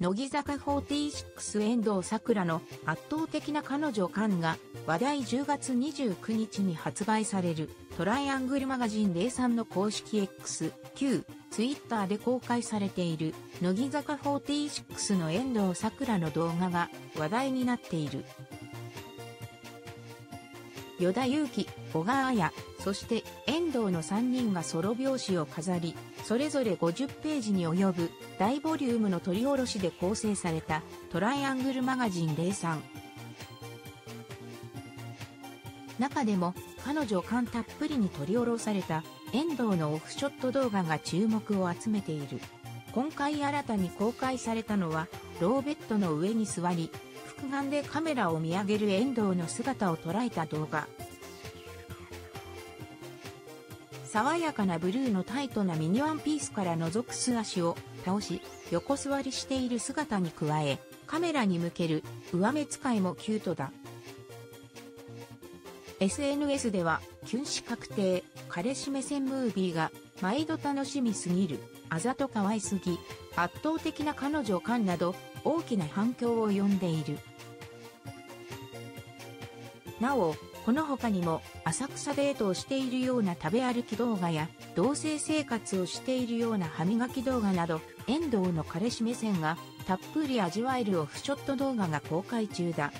乃木坂46遠藤桜の圧倒的な彼女感が話題10月29日に発売されるトライアングルマガジン03の公式 X、旧ツイッターで公開されている乃木坂46の遠藤桜の動画が話題になっている。与田祐希、小川彩、そして遠藤の3人がソロ拍子を飾り、それぞれ50ページに及ぶ大ボリュームの取り下ろしで構成されたトライアングルマガジン03。中でも彼女感たっぷりに取り下ろされた遠藤のオフショット動画が注目を集めている。今回新たに公開されたのは、ローベッドの上に座り、複眼でカメラを見上げる遠藤の姿を捉えた動画。爽やかなブルーのタイトなミニワンピースから覗く素足を倒し、横座りしている姿に加え、カメラに向ける上目使いもキュートだ。SNS では、キュン死確定、彼氏目線ムービーが、毎度楽しみすぎる、あざと可愛すぎ、圧倒的な彼女感など、大きな反響を呼んでいる。なお、この他にも、浅草デートをしているような食べ歩き動画や、同性生活をしているような歯磨き動画など、遠藤の彼氏目線がたっぷり味わえるオフショット動画が公開中だ。